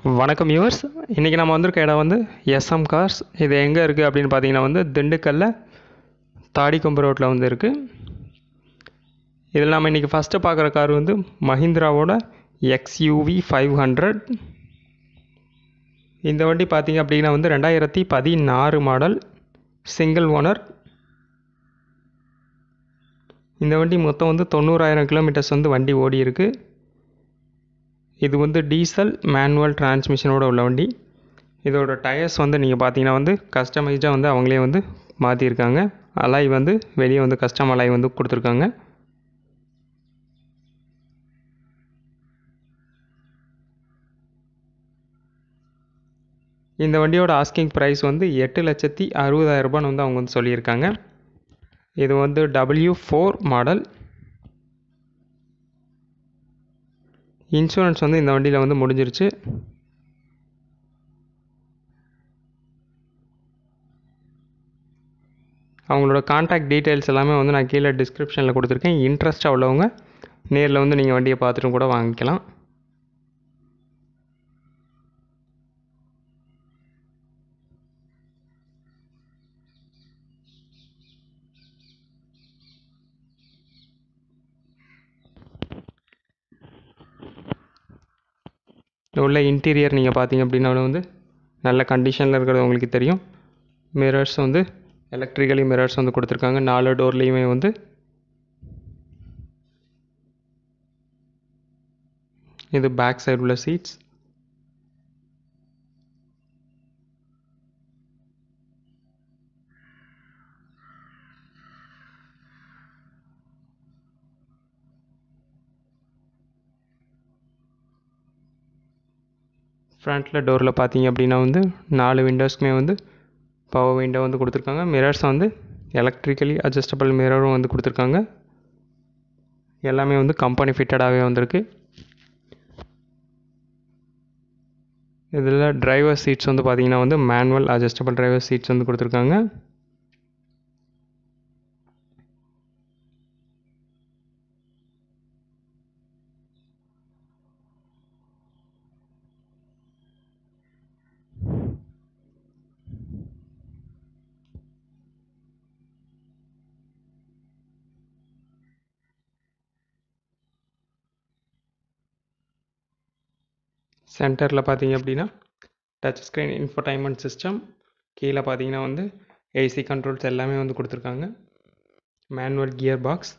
வணக்கம் யூவர்ஸ் இன்றைக்கி நம்ம வந்திருக்க இடம் வந்து எஸ்எம் கார்ஸ் இது எங்கே இருக்குது அப்படின்னு பார்த்தீங்கன்னா வந்து திண்டுக்கல்ல தாடிக்கொம்பு ரோட்டில் வந்து இருக்குது இதில் நம்ம இன்றைக்கி ஃபஸ்ட்டு பார்க்குற கார் வந்து மஹிந்திராவோட எக்ஸ்யூவி ஃபைவ் ஹண்ட்ரட் இந்த வண்டி பார்த்தீங்க அப்படின்னா வந்து ரெண்டாயிரத்தி பதினாறு மாடல் சிங்கிள் ஓனர் இந்த வண்டி மொத்தம் வந்து தொண்ணூறாயிரம் கிலோமீட்டர்ஸ் வந்து வண்டி ஓடி இருக்குது இது வந்து டீசல் மேனுவல் டிரான்ஸ்மிஷனோட உள்ள வண்டி. இதோட டயர்ஸ் வந்து நீங்கள் பார்த்தீங்கன்னா வந்து கஸ்டமைஸ்டாக வந்து அவங்களே வந்து மாற்றிருக்காங்க அலாய் வந்து வெளியே வந்து கஸ்டம் அலாய் வந்து கொடுத்துருக்காங்க. இந்த வண்டியோட ஆஸ்கிங் ப்ரைஸ் வந்து எட்டு லட்சத்தி அறுபதாயிரரூபான்னு வந்து அவங்க வந்து சொல்லியிருக்காங்க. இது வந்து டபிள்யூ ஃபோர் மாடல் இன்சூரன்ஸ் வந்து இந்த வண்டியில் வந்து முடிஞ்சிருச்சு. அவங்களோட காண்டாக்ட் டீட்டெயில்ஸ் எல்லாமே வந்து நான் கீழே டிஸ்கிரிப்ஷனில் கொடுத்துருக்கேன். இன்ட்ரெஸ்ட்டாக உள்ளவங்க நேரில் வந்து நீங்கள் வண்டியை பார்த்துட்டு கூட வாங்கிக்கலாம். உள்ள இன்டீரியர் நீங்கள் பார்த்தீங்க அப்படின்னாலும் வந்து நல்ல கண்டிஷனில் இருக்கிறது உங்களுக்கு தெரியும். மிரர்ஸ் வந்து எலக்ட்ரிக்கலி மிரர்ஸ் வந்து கொடுத்துருக்காங்க. நாலு டோர்லேயுமே வந்து இது பேக் சைடு உள்ள சீட்ஸ் ஃப்ரண்ட்டில் டோரில் பார்த்தீங்க அப்படின்னா வந்து நாலு விண்டோஸ்க்குமே வந்து பவர் விண்டோ வந்து கொடுத்துருக்காங்க. மிரர்ஸ் வந்து எலக்ட்ரிக்கலி அட்ஜஸ்டபிள் மிரரும் வந்து கொடுத்துருக்காங்க. எல்லாமே வந்து கம்பெனி ஃபிட்டடாகவே வந்திருக்கு. இதில் டிரைவர் சீட்ஸ் வந்து பார்த்தீங்கன்னா வந்து மேனுவல் அட்ஜஸ்டபிள் டிரைவர் சீட்ஸ் வந்து கொடுத்துருக்காங்க. சென்டரில் பார்த்தீங்க அப்படின்னா டச் ஸ்க்ரீன் இன்ஃபர்டைன்மெண்ட் சிஸ்டம் கீழே பார்த்தீங்கன்னா வந்து ஏசி கண்ட்ரோல்ஸ் எல்லாமே வந்து கொடுத்துருக்காங்க. மேனுவல் கியர் பாக்ஸ்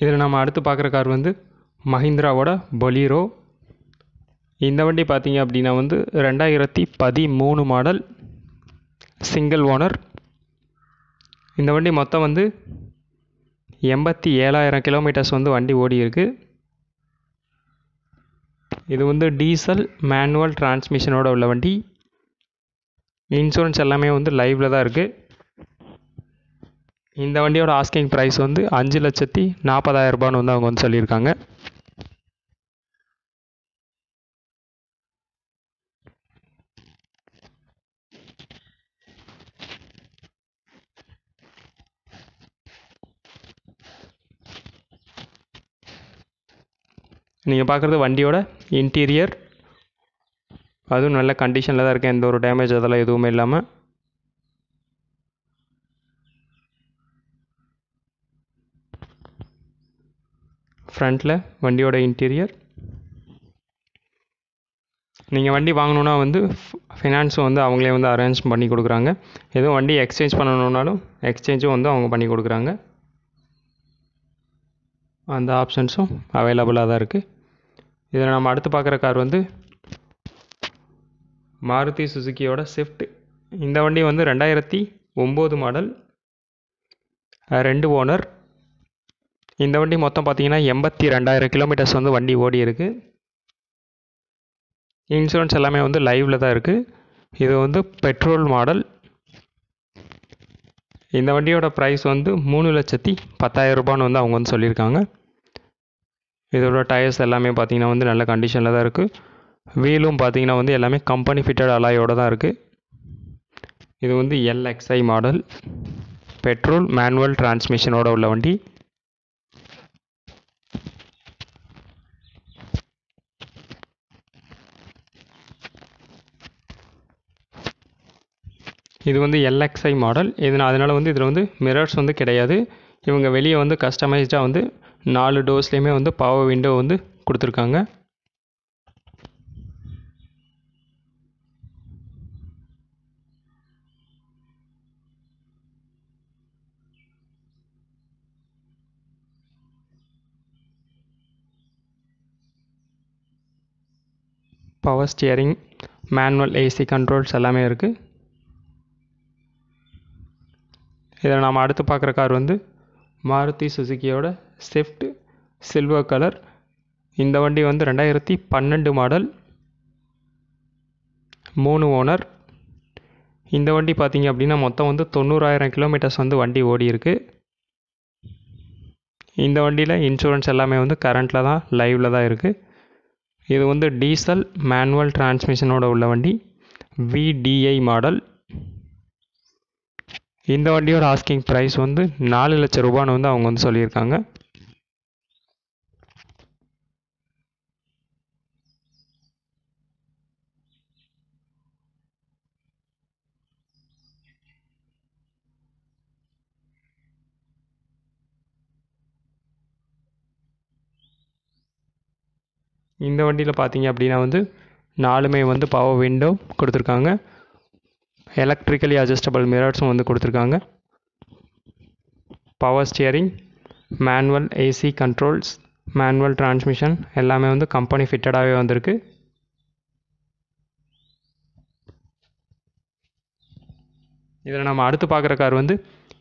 இதில் நம்ம அடுத்து பார்க்குற கார் வந்து மஹிந்திராவோட பொலீரோ இந்த வண்டி பார்த்தீங்க அப்படின்னா வந்து ரெண்டாயிரத்தி பதிமூணு மாடல் சிங்கிள் ஓனர் இந்த வண்டி மொத்தம் வந்து எண்பத்தி ஏழாயிரம் கிலோமீட்டர்ஸ் வந்து வண்டி ஓடி இருக்கு. இது வந்து டீசல் மேனுவல் டிரான்ஸ்மிஷனோட உள்ள வண்டி. இன்சூரன்ஸ் எல்லாமே வந்து லைவில் தான் இருக்குது இந்த வண்டியோட ஆஸ்கிங் ப்ரைஸ் வந்து அஞ்சு லட்சத்தி நாற்பதாயிரம் ரூபான்னு வந்து அவங்க வந்து சொல்லியிருக்காங்க. நீங்கள் பார்க்குறது வண்டியோட இன்டீரியர் அதுவும் நல்ல கண்டிஷனில் தான் இருக்குது எந்த ஒரு டேமேஜ் அதெல்லாம் எதுவுமே இல்லாமல் ஃப்ரண்ட்டில் வண்டியோட இன்டீரியர் நீங்கள் வண்டி வாங்கணுன்னா வந்து ஃபினான்ஸும் வந்து அவங்களே வந்து அரேஞ்ச் பண்ணி கொடுக்குறாங்க. எதுவும் வண்டி எக்ஸ்சேஞ்ச் பண்ணணுன்னாலும் எக்ஸ்சேஞ்சும் வந்து அவங்க பண்ணி கொடுக்குறாங்க. அந்த ஆப்ஷன்ஸும் அவைலபிளாக தான் இருக்குது இதில் நம்ம அடுத்து பார்க்குற கார் வந்து மாருதி சுசுக்கியோட ஸ்விஃப்ட் இந்த வண்டி வந்து ரெண்டாயிரத்தி ஒம்பது மாடல் ரெண்டு ஓனர் இந்த வண்டி மொத்தம் பார்த்தீங்கன்னா எண்பத்தி ரெண்டாயிரம் கிலோமீட்டர்ஸ் வந்து வண்டி ஓடி இருக்கு. இன்சூரன்ஸ் எல்லாமே வந்து லைவில் தான் இருக்குது இது வந்து பெட்ரோல் மாடல் இந்த வண்டியோட ப்ரைஸ் வந்து மூணு லட்சத்தி பத்தாயிரம் ரூபான்னு வந்து அவங்க வந்து சொல்லியிருக்காங்க. இதோட டயர்ஸ் எல்லாமே பார்த்தீங்கன்னா வந்து நல்ல கண்டிஷனில் தான் இருக்குது வீலும் பார்த்தீங்கன்னா வந்து எல்லாமே கம்பெனி ஃபிட்டட் அலாயோட தான் இருக்குது இது வந்து L X I model petrol manual டிரான்ஸ்மிஷனோட உள்ள வண்டி. இது வந்து எல்எக்ஸ்ஐ மாடல் இதனால் அதனால் வந்து இதில் வந்து மிரர்ஸ் வந்து கிடையாது. இவங்க வெளியே வந்து கஸ்டமைஸ்டாக வந்து நாலு டோர்ஸ்லேயுமே வந்து பவர் விண்டோ வந்து கொடுத்துருக்காங்க. Power steering manual AC controls எல்லாமே இருக்குது இதில் நாம் அடுத்து பார்க்குற கார் வந்து மாருதி சுசுக்கியோட ஸ்விஃப்ட் சில்வர் கலர் இந்த வண்டி வந்து ரெண்டாயிரத்தி பன்னெண்டு மாடல் மூணு ஓனர் இந்த வண்டி பார்த்தீங்க அப்படின்னா மொத்தம் வந்து தொண்ணூறாயிரம் கிலோமீட்டர்ஸ் வந்து வண்டி ஓடி இருக்கு. இந்த வண்டியில் இன்சூரன்ஸ் எல்லாமே வந்து கரண்ட்டில் தான் லைவில் தான் இருக்குது இது வந்து டீசல் மேனுவல் டிரான்ஸ்மிஷனோட உள்ள வண்டி விடிஐ மாடல் இந்த வண்டியோட ஆஸ்கிங் ப்ரைஸ் வந்து நாலு லட்சம் ரூபான்னு வந்து அவங்க வந்து சொல்லியிருக்காங்க. இந்த வண்டியில் பார்த்தீங்க அப்படின்னா வந்து நாலுமே வந்து பவர் விண்டோ கொடுத்துருக்காங்க. எலக்ட்ரிக்கலி அட்ஜஸ்டபிள் மிரர்ஸும் வந்து கொடுத்துருக்காங்க. Power steering manual AC controls manual transmission எல்லாமே வந்து கம்பெனி ஃபிட்டடாகவே வந்திருக்கு. இதில் நம்ம அடுத்து பார்க்குற கார் வந்து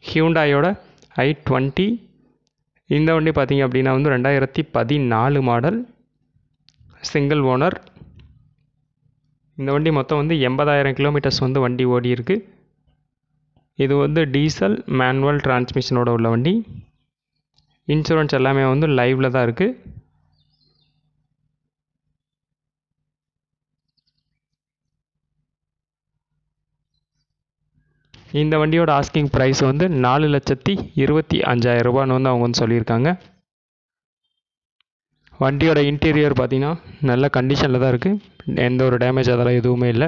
ஹியூண்டாயோட ஐ டுவெண்ட்டி இந்த வண்டி பார்த்தீங்க அப்படின்னா வந்து ரெண்டாயிரத்தி பதினாலு மாடல் சிங்கிள் ஓனர் இந்த வண்டி மொத்தம் வந்து எண்பதாயிரம் கிலோமீட்டர்ஸ் வந்து வண்டி ஓடி இருக்கு இது வந்து டீசல் மேனுவல் டிரான்ஸ்மிஷனோட உள்ள வண்டி. இன்சூரன்ஸ் எல்லாமே வந்து லைவில் தான் இருக்குது இந்த வண்டியோட ஆஸ்கிங் ப்ரைஸ் வந்து நாலு லட்சத்தி இருபத்தி அஞ்சாயிரம் ரூபான்னு வந்து அவங்க வந்து சொல்லியிருக்காங்க. வண்டியோட இன்டீரியர் பார்த்தீங்கன்னா நல்ல கண்டிஷனில் தான் இருக்குது எந்த ஒரு டேமேஜ் அதெல்லாம் எதுவுமே இல்லை.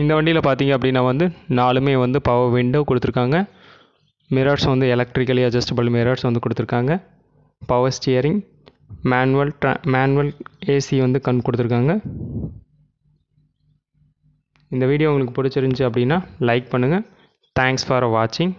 இந்த வண்டியில் பார்த்தீங்க அப்படின்னா வந்து நாலுமே வந்து பவர் விண்டோ கொடுத்துருக்காங்க. மிரர்ஸ் வந்து எலக்ட்ரிக்கலி அட்ஜஸ்டபிள் மிரர்ஸ் வந்து கொடுத்துருக்காங்க. பவர் ஸ்டியரிங் மேனுவல் ட்ரா மேனுவல் ஏசி வந்து கண் கொடுத்துருக்காங்க. இந்த வீடியோ உங்களுக்கு பிடிச்சிருந்துச்சி அப்படின்னா லைக் பண்ணுங்கள் தேங்க்ஸ் ஃபார் வாட்சிங்